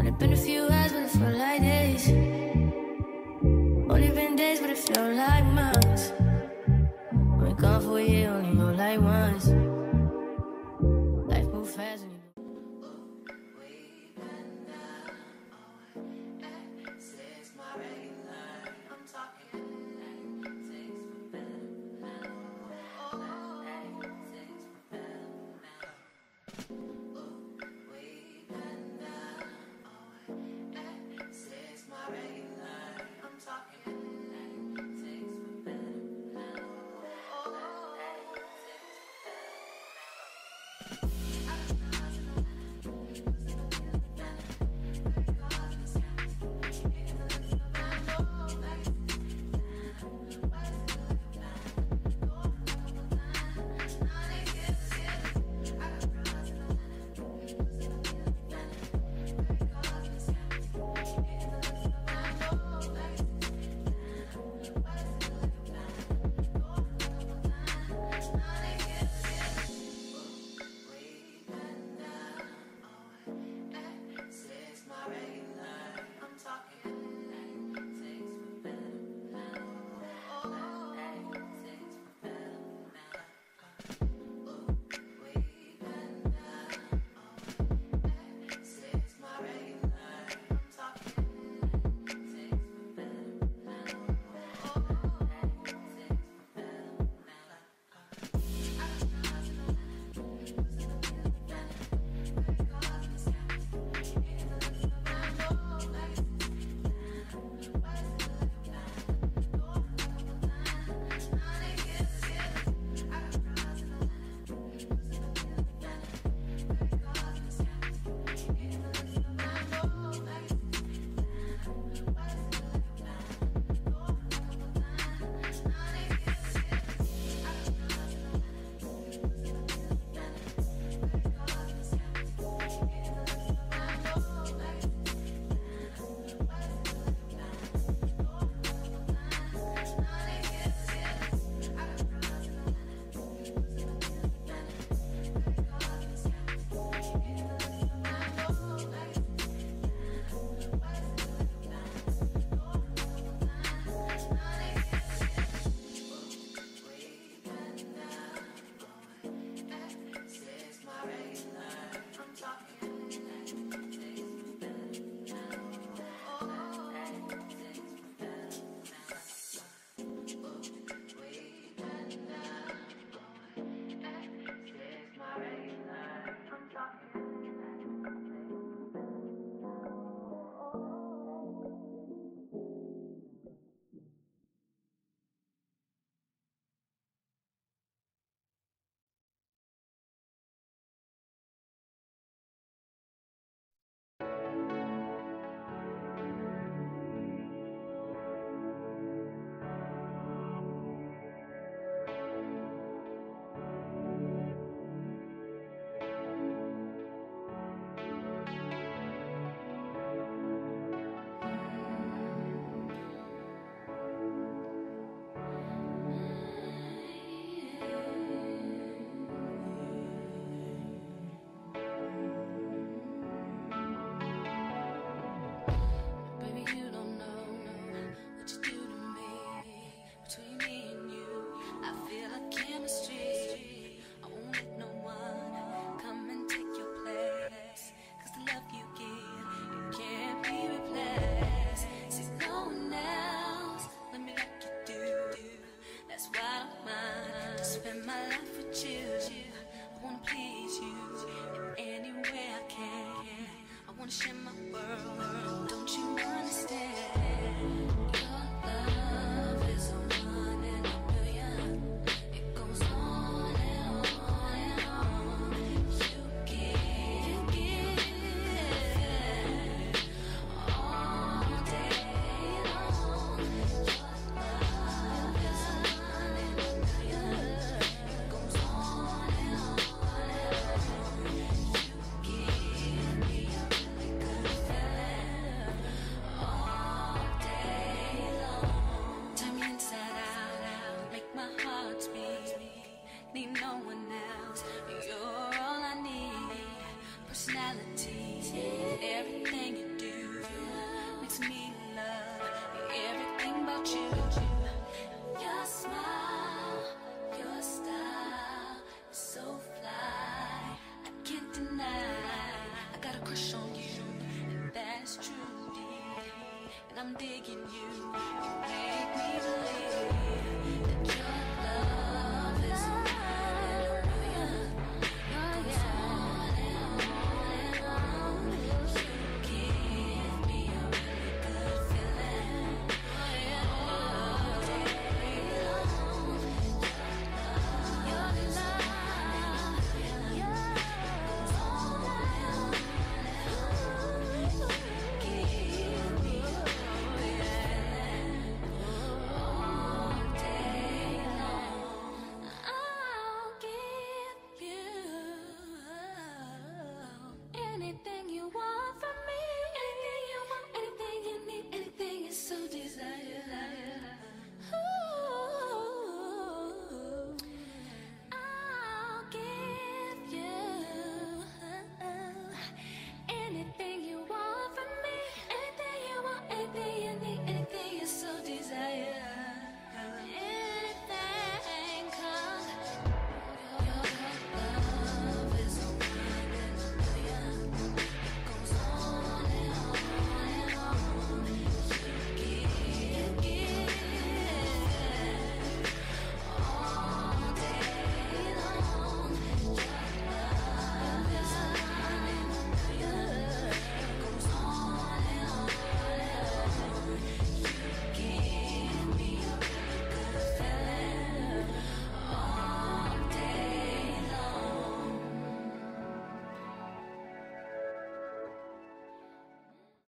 Only been a few hours, but it felt like days. Only been days, but it felt like months. Only gone for a year, only know like once. Life moves fast. everything about you. Your smile, your style so fly. I can't deny. I got a crush on you, and that's true. And I'm digging you.